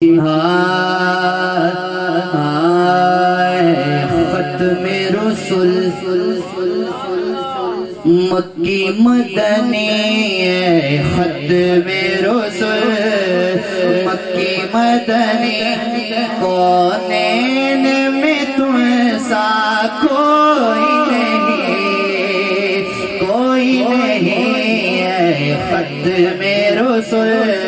खत मेरो सुल मक्की मदनी खत मेरो सुल मक्की मदनी कोने में तुम सा कोई नहीं कोई नहीं खत मेरो सुल मक्की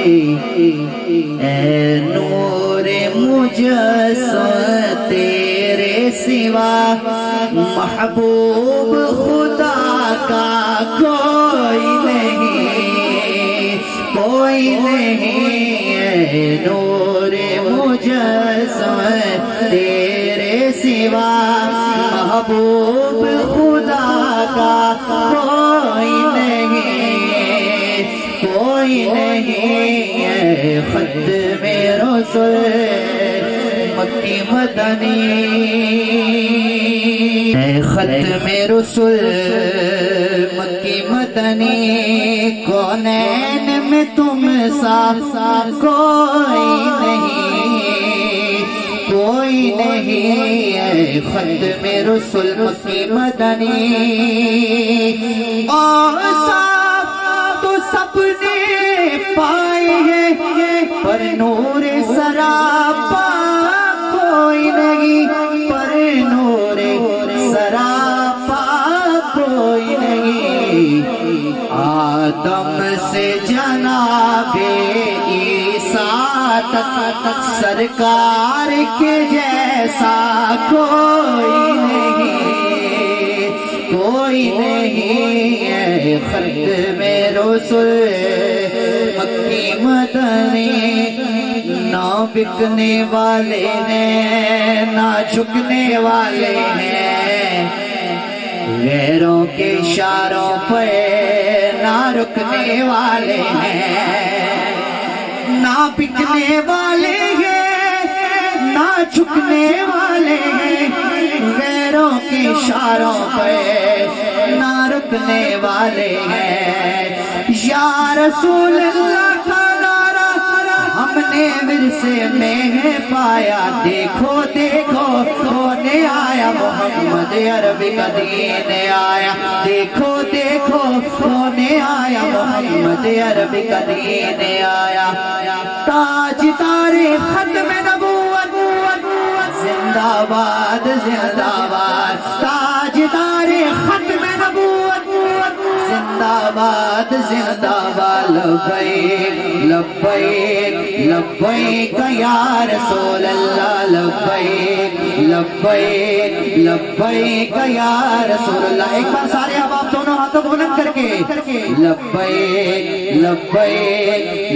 ए नूरे मुझसो तेरे सिवा, महबूब खुदा का कोई नहीं कोई नहीं ए नूरे मुझसो तेरे सिवा, महबूब खुदा का कोई नहीं। कोई नहीं खत मेरो सुल मक्की मदनी। खत मेरो सुल मक्की मदनी। कौनैन में तुम सा कोई नहीं कोई नहीं खत मेरो सुल मक्की मदनी। और साफ़ तो सबने पाए हैं पर नूर सरापा कोई नहीं। पर नूर सरापा कोई नहीं। आदम से जनाबे ईसा तक सरकार के जैसा रसुल मक्की ना बिकने वाले हैं, ना झुकने वाले हैं। गैरों के इशारों पर ना रुकने वाले हैं। ना बिकने वाले हैं, ना झुकने वाले हैं। गैरों के इशारों पर ना रुकने वाले हैं। या रसूल हमने विरसे में है पाया। देखो देखो होने आया? मोहम्मद अरबी का दीन आया। देखो देखो होने आया? मोहम्मद अरबी का दीन आया। ताज तारे खत में नबूवत जिंदाबाद जिंदाबाद। खत्म नबूवत जिंदाबाद जिंदाबाद, लब्बैक या रसूल अल्लाह लब्बैक लब्बैक लब्बैक या रसूल अल्लाह एक बार सारे अब आप दोनों हाथों को बुलंद करके।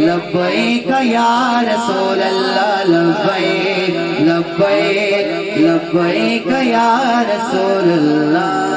लब्बैक या रसूल अल्लाह लब्बैक लब्बैक लब्बैक या रसूल अल्लाह